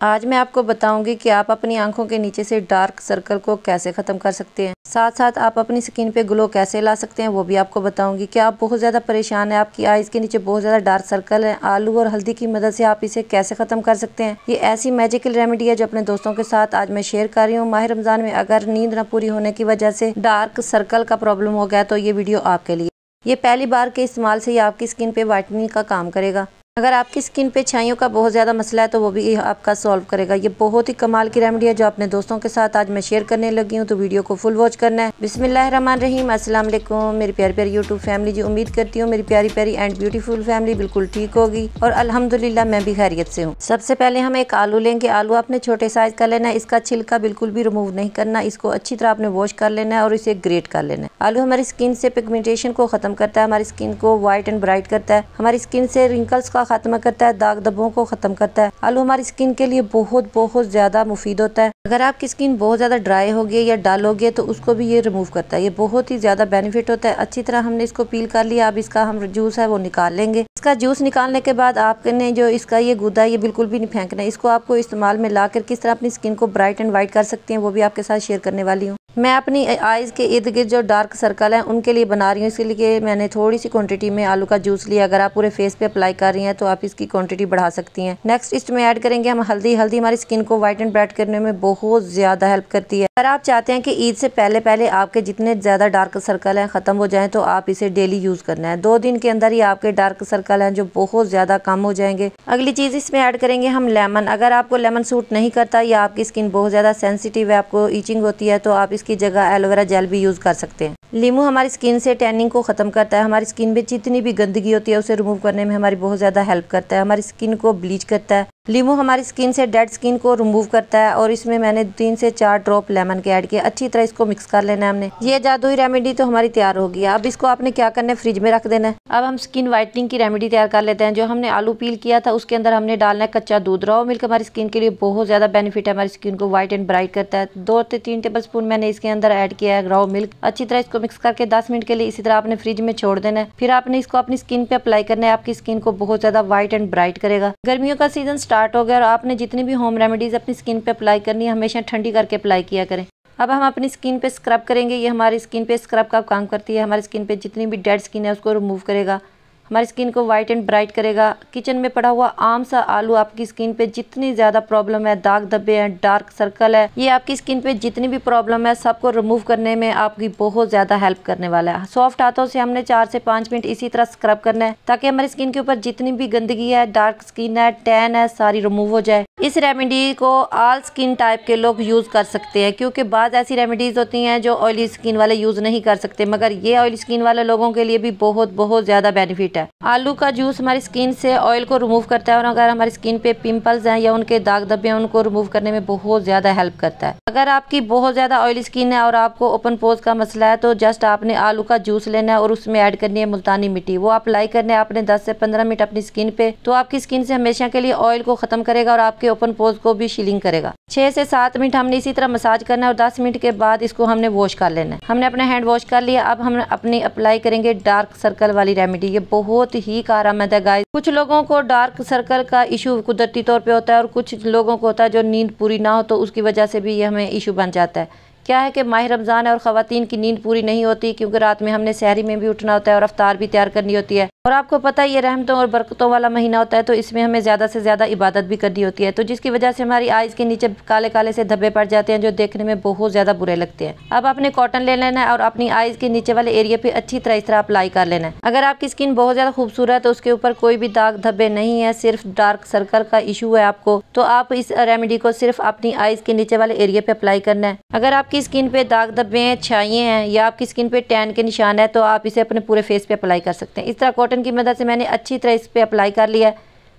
आज मैं आपको बताऊँगी कि आप अपनी आँखों के नीचे से डार्क सर्कल को कैसे ख़त्म कर सकते हैं। साथ साथ आप अपनी स्किन पे ग्लो कैसे ला सकते हैं वो भी आपको बताऊँगी कि आप बहुत ज़्यादा परेशान है, आपकी आईज के नीचे बहुत ज़्यादा डार्क सर्कल है, आलू और हल्दी की मदद से आप इसे कैसे ख़त्म कर सकते हैं। ये ऐसी मैजिकल रेमेडी है जो अपने दोस्तों के साथ आज मैं शेयर कर रही हूँ। माह रमज़ान में अगर नींद न पूरी होने की वजह से डार्क सर्कल का प्रॉब्लम हो गया तो ये वीडियो आपके लिए। ये पहली बार के इस्तेमाल से ही आपकी स्किन पे वाइटनिंग का काम करेगा। अगर आपकी स्किन पे छाइयों का बहुत ज़्यादा मसला है तो वो भी आपका सॉल्व करेगा। ये बहुत ही कमाल की रेमेडी है, जो अपने दोस्तों के साथ आज मैं शेयर करने लगी हूँ तो वीडियो को फुल वॉच करना है। बिस्मिल्लाम अस्सलाम वालेकुम मेरी प्यारी प्यारी यूट्यूब फैमिली जी, उम्मीद करती हूँ मेरी प्यारी प्यारी एंड ब्यूटीफुल फैमिली बिल्कुल ठीक होगी, और अलहमदुल्ला मैं भी खैरियत से हूँ। सबसे पहले हम एक आलू लेंगे। आलू आपने छोटे साइज़ का लेना है, इसका छिलका बिल्कुल भी रिमूव नहीं करना, इसको अच्छी तरह आपने वॉश कर लेना है और इसे ग्रेट कर लेना है। आलू हमारी स्किन से पिगमेंटेशन को खत्म करता है, हमारी स्किन को व्हाइट एंड ब्राइट करता है। हमारी स्किन से रिंकल्स का खात्मा करता है, दाग धब्बों को ख़त्म करता है। आलू हमारी स्किन के लिए बहुत बहुत ज़्यादा मुफीद होता है। अगर आपकी स्किन बहुत ज़्यादा ड्राई होगी या डल होगी तो उसको भी ये रिमूव करता है। ये बहुत ही ज़्यादा बेनिफिट होता है। अच्छी तरह हमने इसको पील कर लिया, अब इसका हम जूस है, वो निकाल लेंगे। इसका जूस निकालने के बाद आपने जो इसका ये गुदा, ये बिल्कुल भी नहीं फेंकना इसको आपको इस्तेमाल में ला कर किस तरह अपनी स्किन को ब्राइट एंड वाइट कर सकती हैं, वो भी आपके साथ शेयर करने वाली हूँ। मैं अपनी आईज के इर्द गिर्द जो डार्क सर्कल हैं, उनके लिए बना रही हूँ। इसके लिए मैंने थोड़ी सी क्वांटिटी में आलू का जूस लिया। अगर आप पूरे फेस पे अप्लाई कर रही हैं तो आप इसकी क्वांटिटी बढ़ा सकती हैं। नेक्स्ट इसमें ऐड करेंगे हम हल्दी। हल्दी हमारी स्किन को व्हाइट एंड ब्राइट करने में बहुत ज़्यादा हेल्प करती है। अगर आप चाहते हैं कि ईद से पहले पहले आपके जितने ज़्यादा डार्क सर्कल हैं ख़त्म हो जाएँ तो आप इसे डेली यूज़ करना है। दो दिन के अंदर ही आपके डार्क सर्कल हैं जो बहुत ज़्यादा कम हो जाएँगे। अगली चीज़ इसमें ऐड करेंगे हम लेमन अगर आपको लेमन सूट नहीं करता या आपकी स्किन बहुत ज़्यादा सेंसिटिव है, आपको ईचिंग होती है तो आप इसकी जगह एलोवेरा जेल भी यूज़ कर सकते हैं। लीमू हमारी स्किन से टैनिंग को ख़त्म करता है। हमारी स्किन में जितनी भी गंदगी होती है, उसे रिमूव करने में हमारी बहुत ज़्यादा हेल्प करता है। हमारी स्किन को ब्लीच करता है। लीमू हमारी स्किन से डेड स्किन को रिमूव करता है और इसमें मैंने तीन से चार ड्रॉप लेमन के ऐड किया। अच्छी तरह इसको मिक्स कर लेना है हमने। ये जादुई रेमेडी तो हमारी तैयार होगी अब इसको आपने क्या करना है? फ्रिज में रख देना है। अब हम स्किन वाइटनिंग की रेमेडी तैयार कर लेते हैं। जो हमने आलू पील किया था, उसके अंदर हमने डालना है कच्चा दूध। रॉ मिल्क हमारी स्किन के लिए बहुत ज़्यादा बेनिफिट है। हमारी स्किन को व्हाइट एंड ब्राइट करता है। दो से तीन टेबल स्पून मैंने इसके अंदर ऐड किया है रॉ मिल्क। अच्छी तरह इसको मिक्स करके दस मिनट के लिए इसी तरह आपने फ्रिज में छोड़ देना है। फिर आपने इसको अपनी स्किन पे अप्लाई करना है। आपकी स्किन को बहुत ज़्यादा व्हाइट एंड ब्राइट करेगा। गर्मियों का सीज़न स्टार्ट हो गया और आपने जितनी भी होम रेमेडीज अपनी स्किन पे अप्लाई करनी है, हमेशा ठंडी करके अप्लाई किया करें। अब हम अपनी स्किन पे स्क्रब करेंगे, ये हमारी स्किन पे स्क्रब का काम करती है, हमारी स्किन पे जितनी भी डेड स्किन है, उसको रिमूव करेगा। हमारी स्किन को वाइट एंड ब्राइट करेगा। किचन में पड़ा हुआ आम सा आलू आपकी स्किन पे जितनी ज़्यादा प्रॉब्लम है, दाग धब्बे हैं डार्क सर्कल है, ये आपकी स्किन पे जितनी भी प्रॉब्लम है, सबको रिमूव करने में आपकी बहुत ज़्यादा हेल्प करने वाला है। सॉफ्ट हाथों से हमने चार से पाँच मिनट इसी तरह स्क्रब करना है, ताकि हमारी स्किन के ऊपर जितनी भी गंदगी है डार्क स्किन है टैन है, सारी रिमूव हो जाए। इस रेमेडी को ऑल स्किन टाइप के लोग यूज़ कर सकते हैं, क्योंकि बाद ऐसी रेमेडीज होती हैं जो ऑयली स्किन वाले यूज़ नहीं कर सकते, मगर ये ऑयली स्किन वाले लोगों के लिए भी बहुत बहुत ज़्यादा बेनिफिट है। है। आलू का जूस हमारी स्किन से ऑयल को रिमूव करता है और अगर हमारी स्किन पे पिंपल्स हैं या उनके दाग धब्बे हैं, उनको रिमूव करने में बहुत ज़्यादा हेल्प करता है। अगर आपकी बहुत ज़्यादा ऑयली स्किन है और आपको ओपन पोज का मसला है तो जस्ट आपने आलू का जूस लेना है और उसमें ऐड करनी है मुल्तानी मिट्टी। वो अप्लाई करने आपने दस से पंद्रह मिनट अपनी स्किन पे तो आपकी स्किन से हमेशा के लिए ऑयल को खत्म करेगा और आपके ओपन पोज को भी शीलिंग करेगा। छह से सात मिनट हमने इसी तरह मसाज करना है और दस मिनट के बाद इसको हमने वॉश कर लेना है। हमने अपना हैंड वॉश कर लिया। अब हम अपनी अप्लाई करेंगे डार्क सर्कल वाली रेमेडी ये बहुत ही कारामद है गाइस कुछ लोगों को डार्क सर्कल का इशू कुदरती तौर पर होता है और कुछ लोगों को होता है जो नींद पूरी ना हो तो उसकी वजह से भी ये हमें इशू बन जाता है। क्या है कि माह रमज़ान है और ख़वान की नींद पूरी नहीं होती? क्योंकि रात में हमने शहरी में भी उठना होता है और अफ्तार भी तैयार करनी होती है। और आपको पता है ये रहमतों और बरकतों वाला महीना होता है तो इसमें हमें ज़्यादा से ज़्यादा इबादत भी करनी होती है। तो जिसकी वजह से हमारी आइज़ के नीचे काले काले से धब्बे पड़ जाते हैं, जो देखने में बहुत ज़्यादा बुरे लगते हैं। अब आपने कॉटन ले लेना है और अपनी आइज़ के नीचे वाले एरिया पे अच्छी तरह इस तरह अप्लाई कर लेना है। अगर आपकी स्किन बहुत ज़्यादा खूबसूरत है तो उसके ऊपर कोई भी दाग धब्बे नहीं है, सिर्फ़ डार्क सर्कल का इशू है आपको तो आप इस रेमेडी को सिर्फ़ अपनी आइज़ के नीचे वाले एरिया पे अप्लाई करना है। अगर आपकी स्किन पे दाग धब्बे हैं छाइए हैं या आपकी स्किन पे टैन के निशान है तो आप इसे अपने पूरे फेस पे अप्लाई कर सकते हैं। इस तरह कॉटन की मदद से मैंने अच्छी तरह इस पर अप्लाई कर लिया है।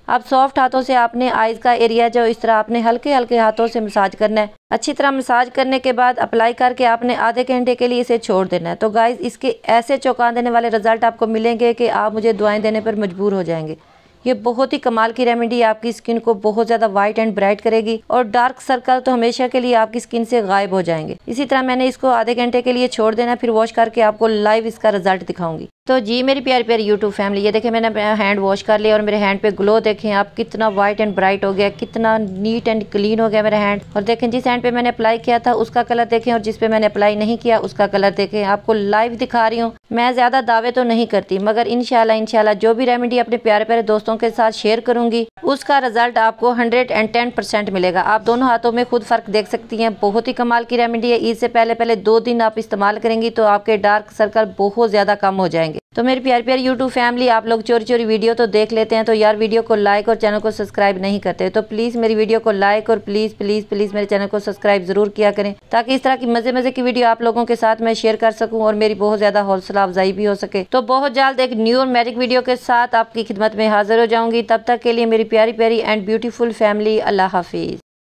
अब सॉफ्ट हाथों से आपने आइज़ का एरिया जो इस तरह आपने हल्के हल्के हाथों से मसाज करना है। अच्छी तरह मसाज करने के बाद अप्लाई करके आपने आधे घंटे के लिए इसे छोड़ देना है। तो गाइज़ इसके ऐसे चौंका देने वाले रिज़ल्ट आपको मिलेंगे कि आप मुझे दुआएँ देने पर मजबूर हो जाएँगे। ये बहुत ही कमाल की रेमेडी आपकी स्किन को बहुत ज़्यादा व्हाइट एंड ब्राइट करेगी और डार्क सर्कल तो हमेशा के लिए आपकी स्किन से गायब हो जाएँगे। इसी तरह मैंने इसको आधे घंटे के लिए छोड़ देना, फिर वॉश करके आपको लाइव इसका रिज़ल्ट दिखाऊँगी। तो जी, मेरी प्यारी प्यारी यूट्यूब फैमिली ये देखें मैंने हैंड वॉश कर लिया और मेरे हैंड पे ग्लो देखें आप, कितना वाइट एंड ब्राइट हो गया, कितना नीट एंड क्लीन हो गया मेरा हैंड और देखें जिस हैंड पे मैंने अप्लाई किया था, उसका कलर देखें और जिस पे मैंने अप्लाई नहीं किया, उसका कलर देखें। आपको लाइव दिखा रही हूँ। मैं ज़्यादा दावे तो नहीं करती, मगर इनशाला इनशाला जो भी रेमेडी अपने प्यारे प्यारे दोस्तों के साथ शेयर करूँगी, उसका रिज़ल्ट आपको हंड्रेड एंड टेन परसेंट मिलेगा। आप दोनों हाथों में खुद फ़र्क देख सकती हैं। बहुत ही कमाल की रेमेडी है। ईद से पहले पहले दो दिन आप इस्तेमाल करेंगी तो आपके डार्क सर्कल बहुत ज़्यादा कम हो जाएँगे। तो मेरी प्यारी प्यारी यूट्यूब फैमिली आप लोग चोरी चोरी वीडियो तो देख लेते हैं तो यार वीडियो को लाइक और चैनल को सब्सक्राइब नहीं करते तो प्लीज़ मेरी वीडियो को लाइक और प्लीज़ प्लीज़ प्लीज़ मेरे चैनल को सब्सक्राइब ज़रूर किया करें, ताकि इस तरह की मज़े मज़े की वीडियो आप लोगों के साथ मैं शेयर कर सकूँ और मेरी बहुत ज़्यादा हौसला अफजाई भी हो सके। तो बहुत जल्द एक न्यू और मैजिक वीडियो के साथ आपकी खिदमत में हाजिर हो जाऊँगी, तब तक के लिए मेरी प्यारी प्यारी एंड ब्यूटीफुल फैमिली अल्लाह हाफिज़।